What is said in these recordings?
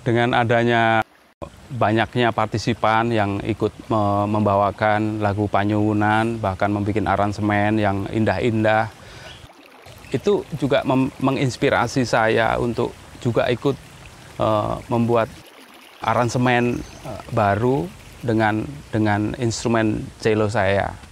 dengan adanya banyaknya partisipan yang ikut membawakan lagu Panyuwunan, bahkan membuat aransemen yang indah-indah. Itu juga menginspirasi saya untuk juga ikut uh, membuat aransemen uh, baru dengan dengan instrumen cello saya.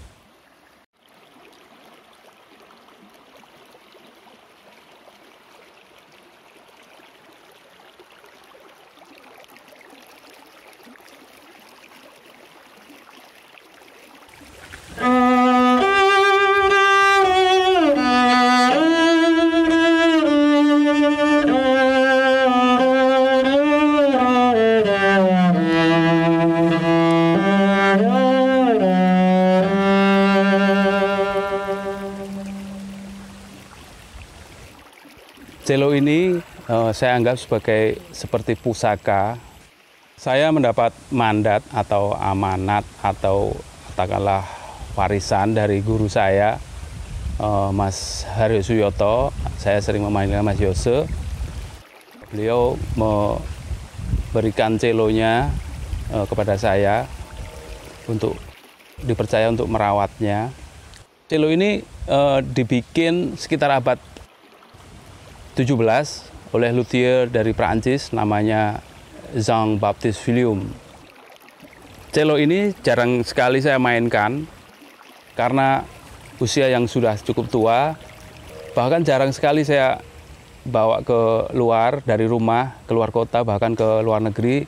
Cello ini uh, saya anggap sebagai seperti pusaka. Saya mendapat mandat atau amanat atau katakanlah warisan dari guru saya, uh, Mas Haryo Suyoto. Saya sering memainkan Mas Yose. Beliau memberikan celonya uh, kepada saya untuk dipercaya untuk merawatnya. Celo ini uh, dibikin sekitar abad 17 oleh luthier dari Prancis namanya Jean Baptiste Villium. Cello ini jarang sekali saya mainkan karena usia yang sudah cukup tua. Bahkan jarang sekali saya bawa ke luar dari rumah, keluar kota, bahkan ke luar negeri.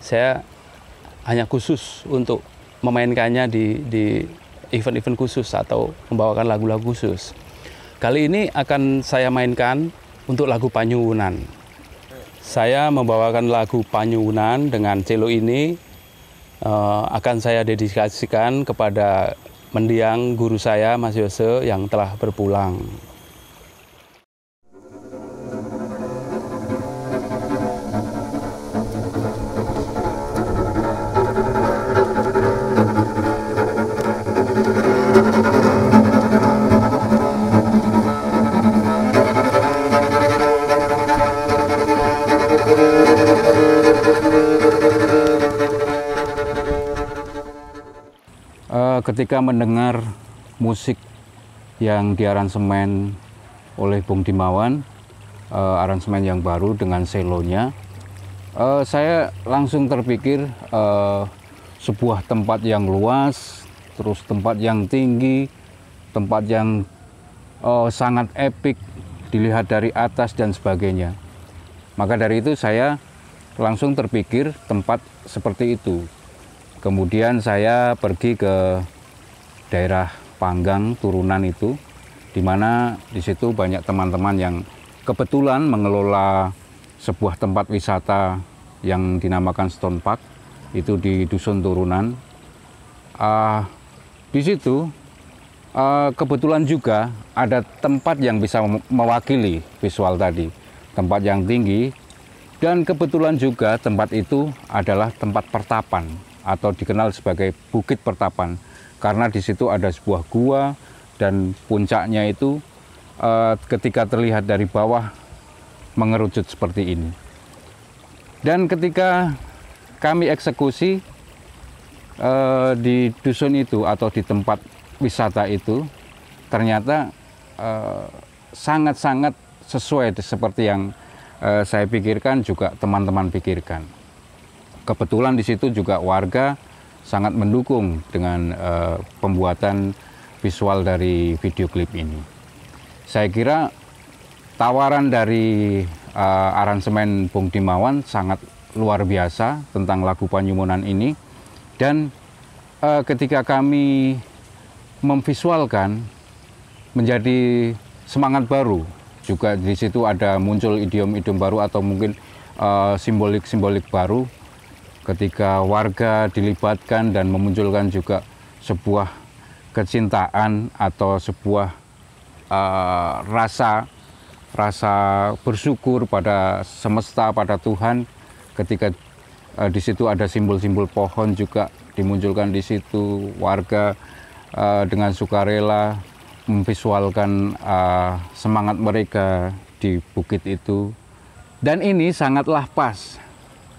Saya hanya khusus untuk memainkannya di di event-event khusus atau membawakan lagu-lagu khusus. Kali ini akan saya mainkan untuk lagu Panyuwunan. Saya membawakan lagu Panyuwunan dengan cello ini uh, akan saya dedikasikan kepada mendiang guru saya Mas Yose yang telah berpulang. Ketika mendengar musik yang diaransemen oleh Bung Dimawan, uh, aransemen yang baru dengan selonya, uh, saya langsung terpikir uh, sebuah tempat yang luas, terus tempat yang tinggi, tempat yang uh, sangat epik dilihat dari atas dan sebagainya. Maka dari itu saya langsung terpikir tempat seperti itu. Kemudian saya pergi ke daerah Panggang turunan itu, di mana di situ banyak teman-teman yang kebetulan mengelola sebuah tempat wisata yang dinamakan Stone Park itu di dusun turunan. Uh, di situ uh, kebetulan juga ada tempat yang bisa mewakili visual tadi, tempat yang tinggi dan kebetulan juga tempat itu adalah tempat pertapan atau dikenal sebagai Bukit Pertapan karena di situ ada sebuah gua dan puncaknya itu uh, ketika terlihat dari bawah mengerucut seperti ini. Dan ketika kami eksekusi uh, di dusun itu atau di tempat wisata itu, ternyata eh, sangat-sangat uh, sesuai seperti yang uh, saya pikirkan juga teman-teman pikirkan kebetulan di situ juga warga sangat mendukung dengan uh, pembuatan visual dari video klip ini. Saya kira tawaran dari uh, aransemen Bung Dimawan sangat luar biasa tentang lagu Panyumunan ini dan uh, ketika kami memvisualkan menjadi semangat baru juga di situ ada muncul idiom-idiom baru atau mungkin simbolik-simbolik uh, baru ketika warga dilibatkan dan memunculkan juga sebuah kecintaan atau sebuah uh, rasa rasa bersyukur pada semesta pada Tuhan. Ketika uh, di situ ada simbol-simbol pohon juga dimunculkan di situ. Warga uh, dengan sukarela memvisualkan uh, semangat mereka di bukit itu. Dan ini sangatlah pas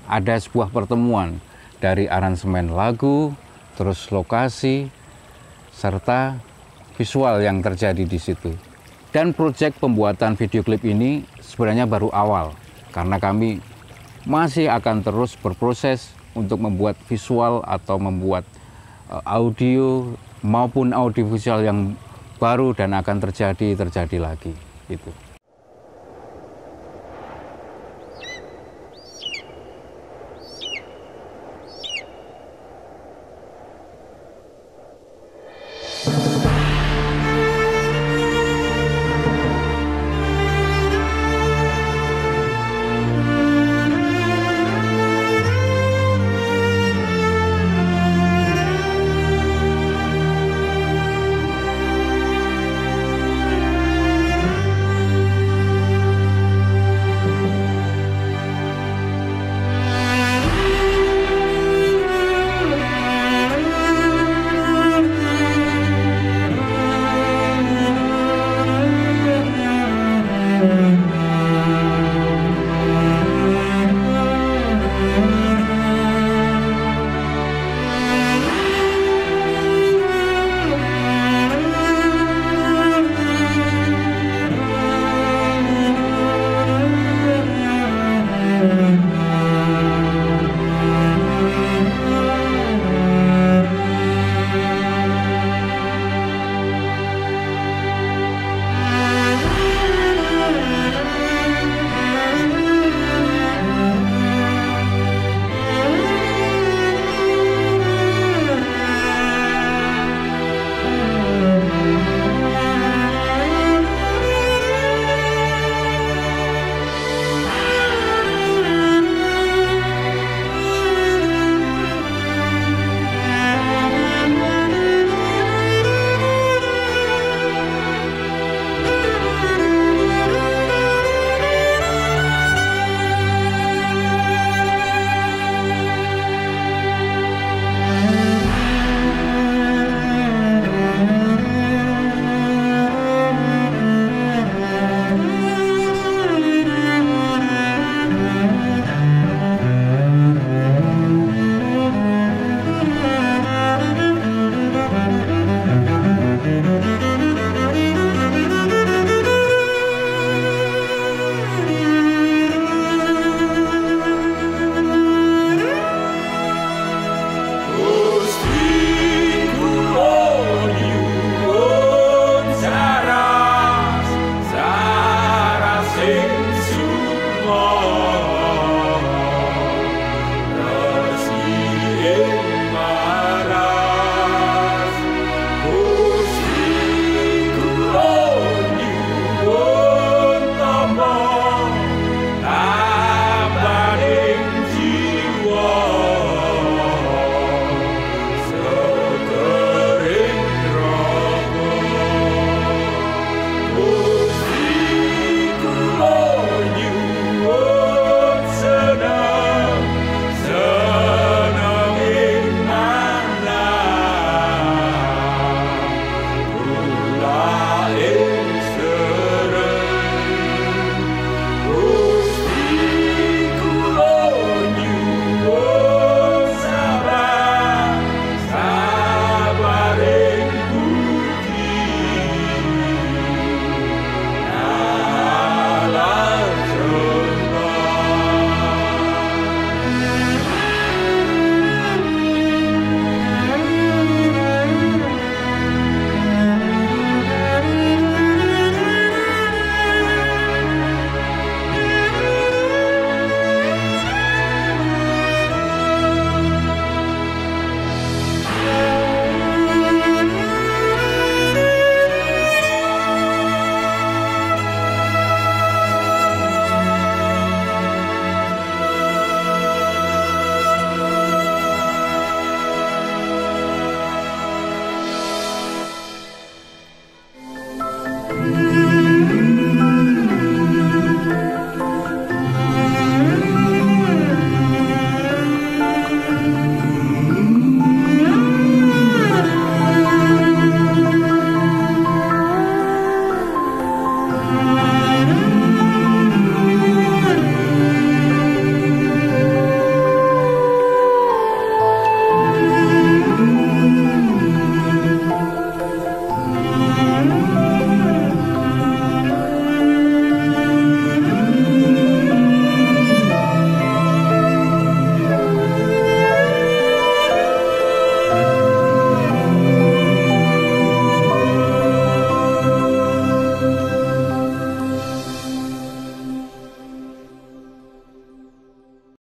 ada sebuah pertemuan dari aransemen lagu, terus lokasi, serta visual yang terjadi di situ. Dan proyek pembuatan video klip ini sebenarnya baru awal karena kami masih akan terus berproses untuk membuat visual atau membuat uh, audio maupun audiovisual yang baru dan akan terjadi terjadi lagi itu.